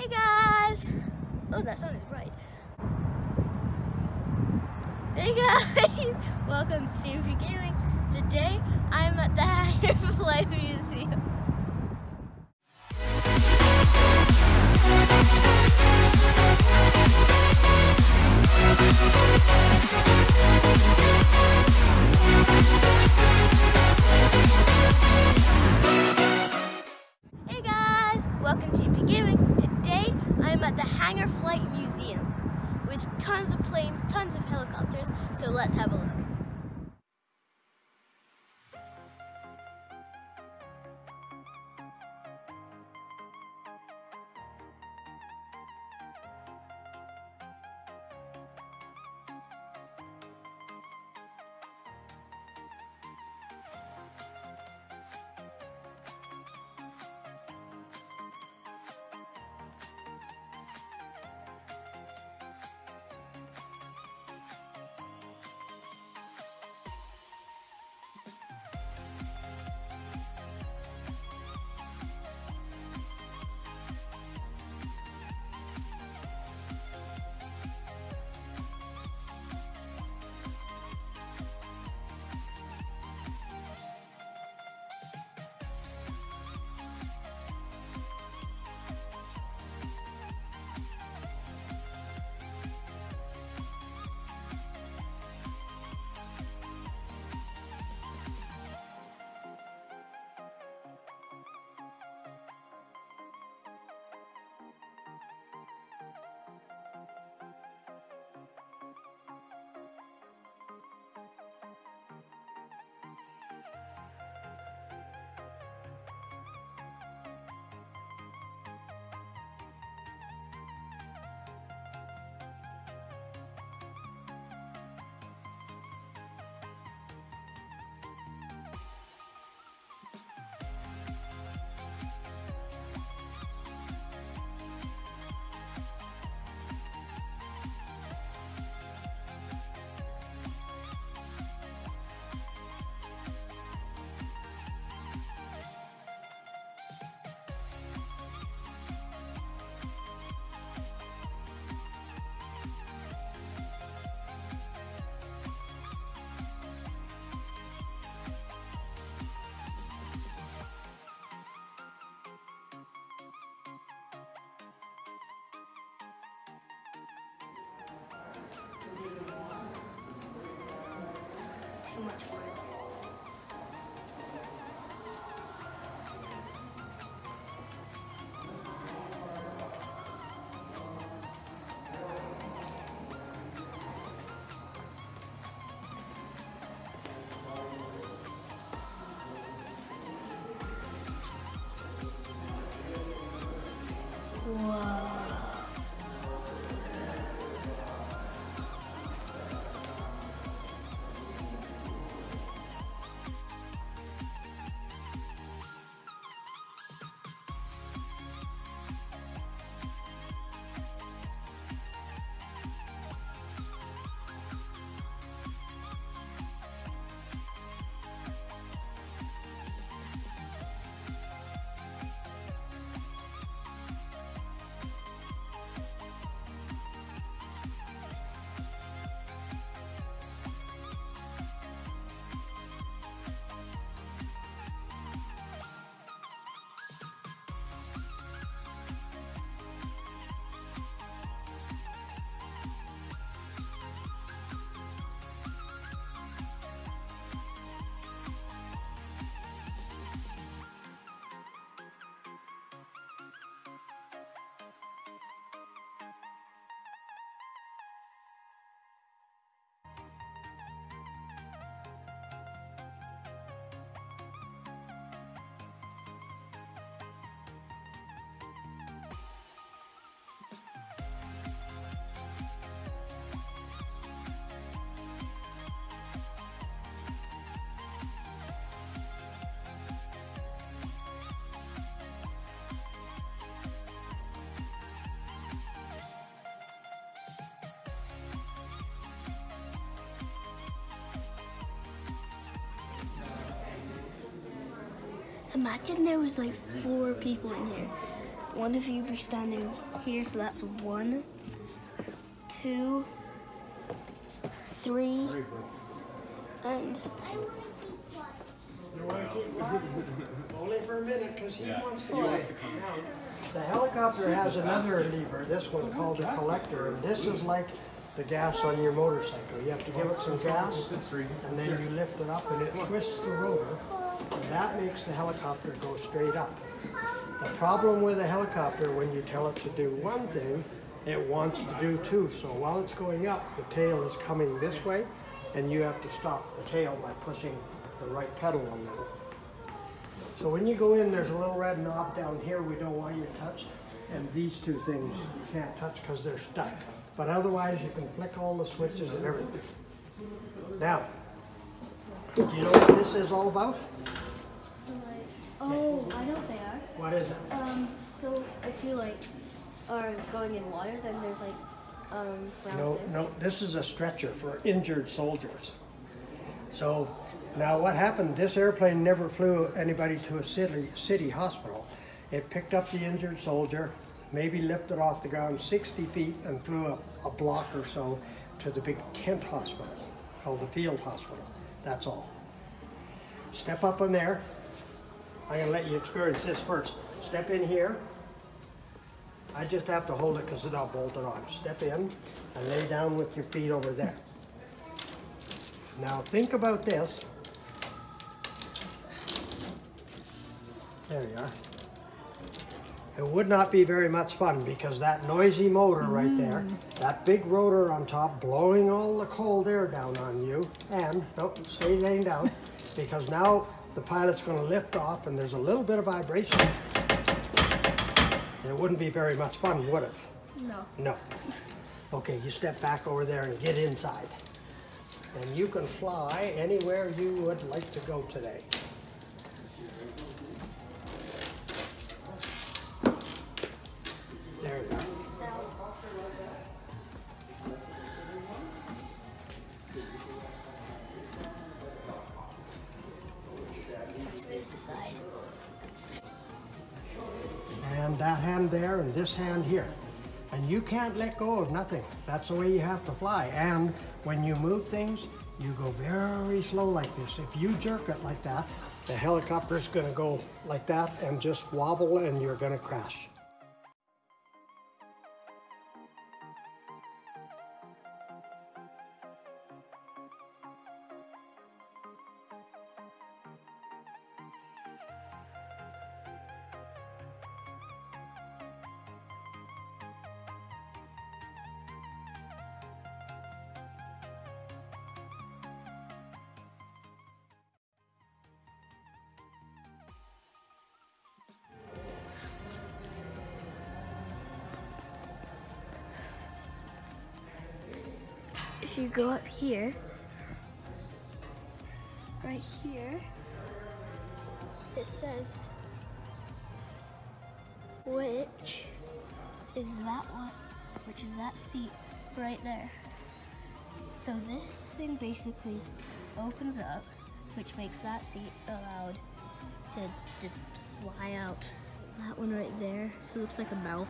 Hey guys! Oh, that sounded right. Hey guys! Welcome to Steve Gaming. Today I'm at the Flight Museum. Hey guys! Welcome to TP Gaming. I'm at the Hangar Flight Museum with tons of planes, tons of helicopters, so let's have a look. Too much words. Whoa. Imagine there was like four people in here. one of you be standing here, so that's one, two, three, and to Only for a minute, because he wants to fly. The helicopter has another lever, this one called a collective, and this is like the gas on your motorcycle. You have to give it some gas, and then you lift it up, and it twists the rotor, that makes the helicopter go straight up. The problem with a helicopter, when you tell it to do one thing, it wants to do two. So while it's going up, the tail is coming this way, and you have to stop the tail by pushing the right pedal on that. So when you go in, there's a little red knob down here we don't want you to touch, and these two things you can't touch because they're stuck. But otherwise, you can flick all the switches and everything. Now, do you know what this is all about? Oh, I know what they are. What is it? Um, so if you like are going in water, then there's like um No, things. no, this is a stretcher for injured soldiers. So now what happened, this airplane never flew anybody to a city, city hospital. It picked up the injured soldier, maybe lifted off the ground 60 feet and flew a, a block or so to the big tent hospital called the field hospital. That's all. Step up in there. I'm gonna let you experience this first. Step in here. I just have to hold it because it's not bolted on. Step in and lay down with your feet over there. Now think about this. There you are. It would not be very much fun because that noisy motor right there, mm. that big rotor on top blowing all the cold air down on you, and, nope, stay laying down, because now the pilot's gonna lift off and there's a little bit of vibration. It wouldn't be very much fun, would it? No. No. Okay, you step back over there and get inside. And you can fly anywhere you would like to go today. There you are. And that hand there and this hand here. And you can't let go of nothing. That's the way you have to fly. And when you move things, you go very slow like this. If you jerk it like that, the helicopter's gonna go like that and just wobble and you're gonna crash. You go up here, right here, it says which is that one, which is that seat right there. So this thing basically opens up, which makes that seat allowed to just fly out. That one right there, it looks like a mouth.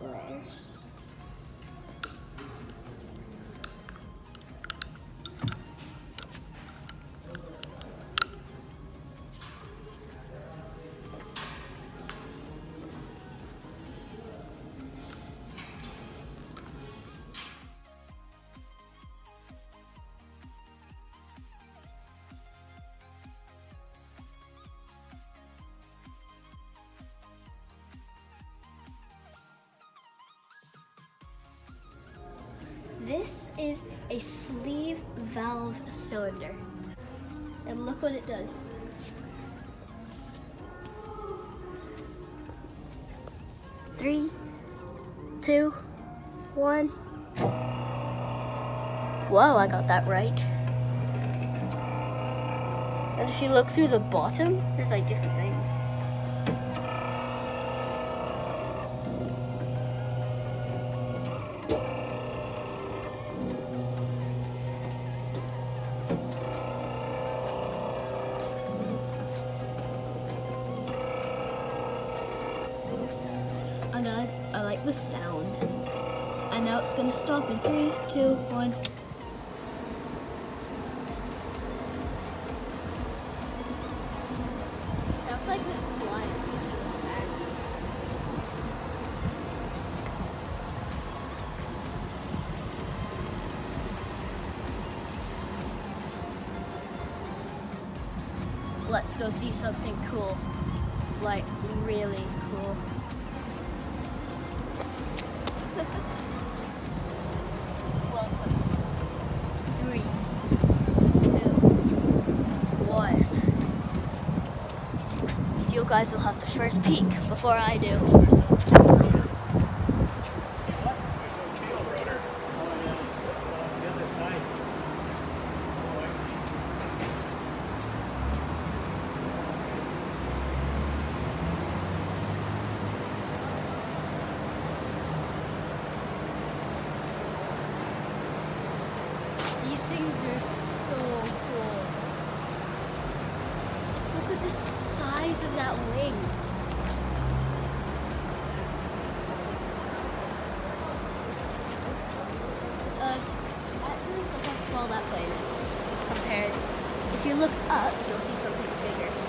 No This is a sleeve valve cylinder. And look what it does. Three, two, one. Whoa, I got that right. And if you look through the bottom, there's like different things. And I, I like the sound. And now it's gonna stop in three, two, one. Sounds like flying. Let's go see something cool. Like, really cool. Guys will have the first peek before I do. These things are so cool. Look at the size of that wing. Uh, actually, look how small that plane is compared. If you look up, you'll see something bigger.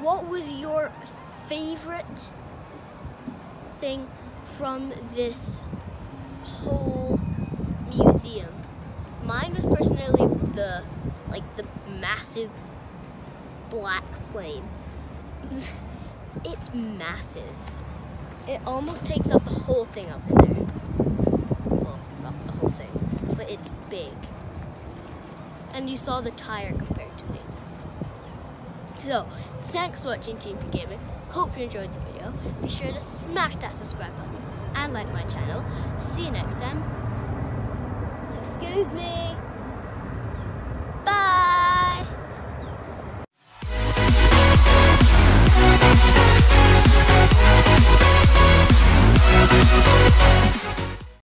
What was your favorite thing from this whole museum? Mine was personally the like the massive black plane. It's massive. It almost takes up the whole thing up in there. Well, not the whole thing, but it's big. And you saw the tire compared to it. So, thanks for watching TMP Gaming. Hope you enjoyed the video. Be sure to smash that subscribe button and like my channel. See you next time. Excuse me.